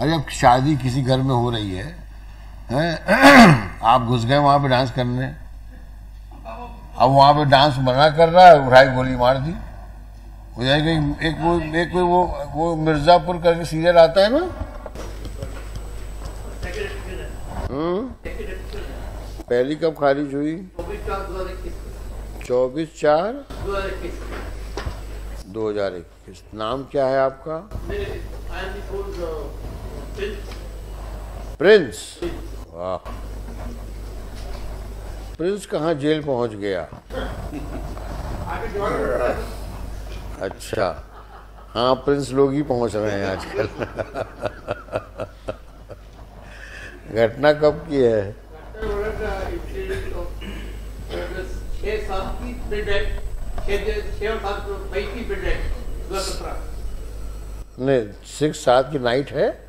अरे अब शादी किसी घर में हो रही है? आप घुस गए वहाँ पे डांस करने। अब वहाँ पे डांस मना कर रहा है, उठाई गोली मार दी। हो जाएगा एक वो, एक कोई वो वो मिर्जापुर करके सीरियल आता है ना? हम्म? पहली कब खारिज हुई? चौबीस चार। दो हज़ार इक्कीस। नाम क्या है आपका? प्रिंस वाह प्रिंस कहाँ जेल पहुँच गया? अच्छा। हाँ प्रिंस लोग ही पहुँच रहे हैं आजकल। घटना कब की है? है है नहीं सिक्स सात की नाइट है।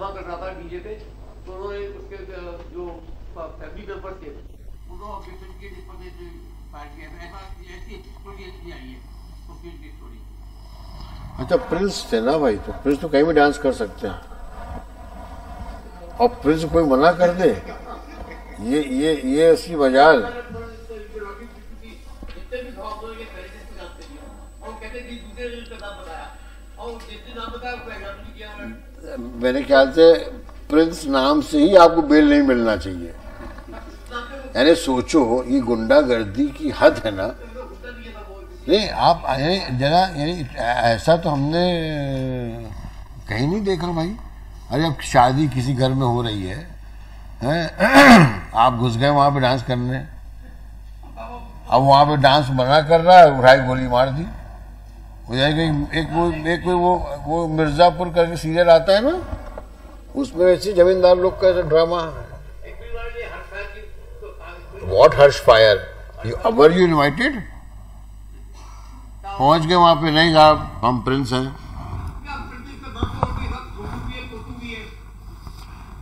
भाग कर रहा था? डीजे पे तो उन्होंने उसके अ, जो फैमिली मेंबर्स थे उन्होंने ऑब्जेक्शन के अच्छा प्रिंस थे ना भाई तो प्रिंस तो कहीं भी डांस कर सकते हैं। और प्रिंस कोई मना कर दे, ये ये ये ऐसी मजाल हैं हैं मेरे ख्याल से प्रिंस नाम से ही आपको बेल नहीं मिलना चाहिए। यानी सोचो, ये गुंडागर्दी की हद है ना नहीं आप यानी जरा यानी ऐसा तो हमने कहीं नहीं देखा भाई। अरे अब शादी किसी घर में हो रही है, हैं? आप घुस गए वहाँ पे डांस करने। अब वहाँ पे डांस मना कर रहा है उठाई गोली मार दी। हो जाएगा एक एक वो एक कोई वो वो मिर्जापुर करके सीरियल आता है ना उसमें ऐसे जमींदार लोग का ड्रामा है। What harsh fire you were you invited पहुँच गए वहाँ पे, नहीं साहब, हम प्रिंस हैं।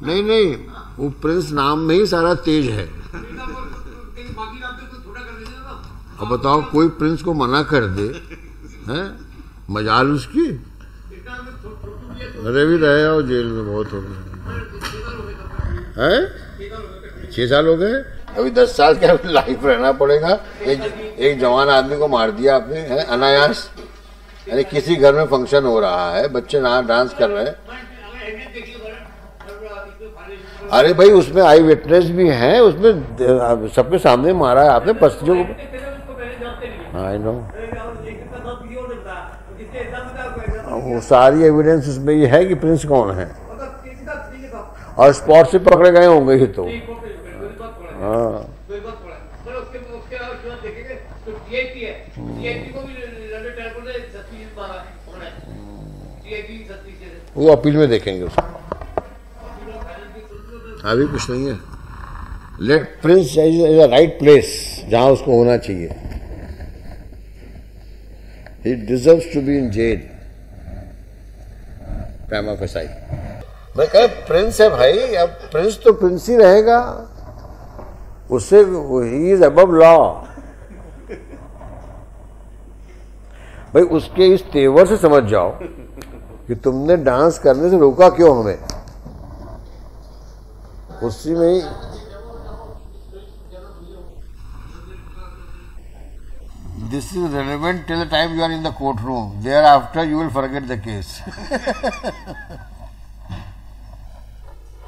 नहीं नहीं, वो प्रिंस नाम में ही सारा तेज है। अब बताओ, कोई प्रिंस को मना कर दे, हैं? मजाल उसकी? अरे भी रहे हो जेल में बहुत हो गए। हैं? साल हो गए? अभी दस साल का लाइफ रहना पड़ेगा। एक एक जवान आदमी को मार दिया आपने, है? अनायास। यानी किसी घर में फ़ंक्शन हो रहा है, बच्चे ना डांस कर रहे हैं। अरे भाई, उसमें आई विटनेस भी हैं, उसमें सबके सामने मारा है आपने पस्तियों को। आई नो वो सारी एविडेंस उसमें ये है कि प्रिंस कौन है। और स्पॉट से पकड़े गए होंगे ही तो। हाँ। वो अपील में देखेंगे उसको। अभी कुछ नहीं है। Let Prince is a right place जहाँ उसको होना चाहिए। He deserves to be in jail पैमा फसाई। मैं कह प्रिंस है भाई। अब प्रिंस तो प्रिंस ही रहेगा। उससे ही इज़ अब लॉ। भाई उसके इस तेवर से समझ जाओ कि तुमने डांस करने से रोका क्यों हमें? उसी में this is relevant till the time you are in the court room there after you will forget the case